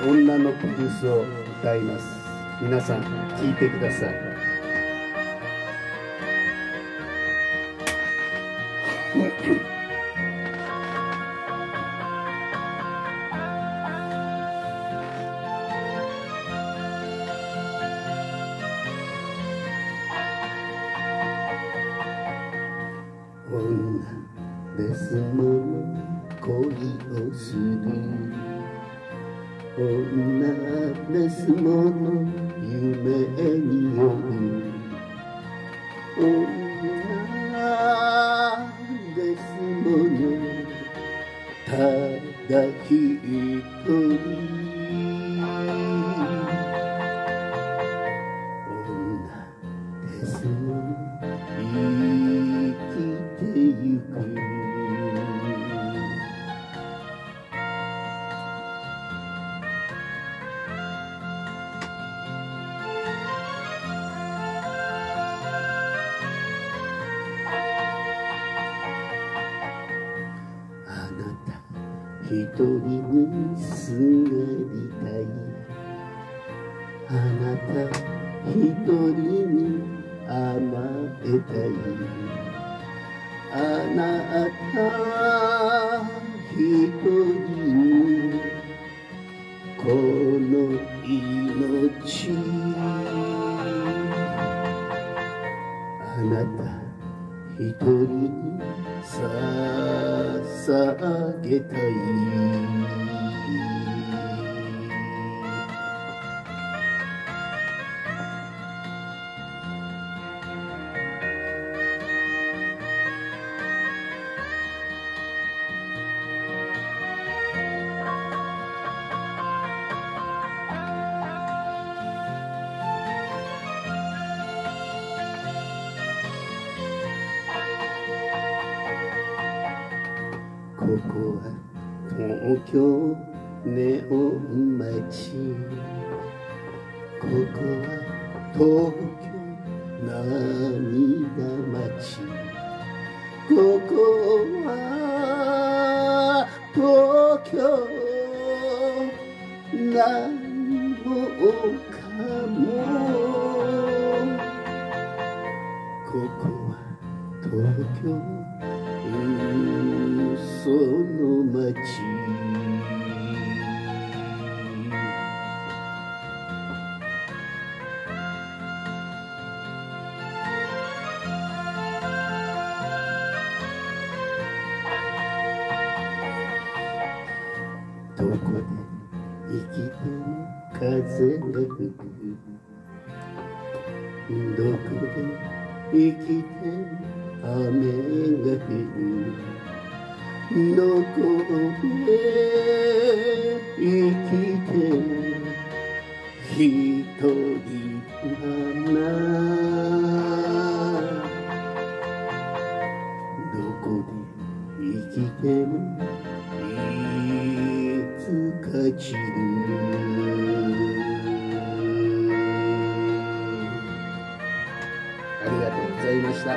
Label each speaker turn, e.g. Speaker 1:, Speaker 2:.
Speaker 1: 女のブルースを歌います。皆さん聴いてください。女ですもの恋をする。女ですもの夢に酔う。女ですものただ一人。女ですもの生きてゆく。一人にすがりたい。あなた一人に甘えたい。あなた一人にこの命。あなた一人に捧げたい。ここは東京ネオン町ここは東京涙町ここは東京何もかもここは東京嘘の街。どこで生きても風が吹く。どこで生きても雨が降る。どこで生きても一人だなどこで生きてもいつか散るありがとうございました。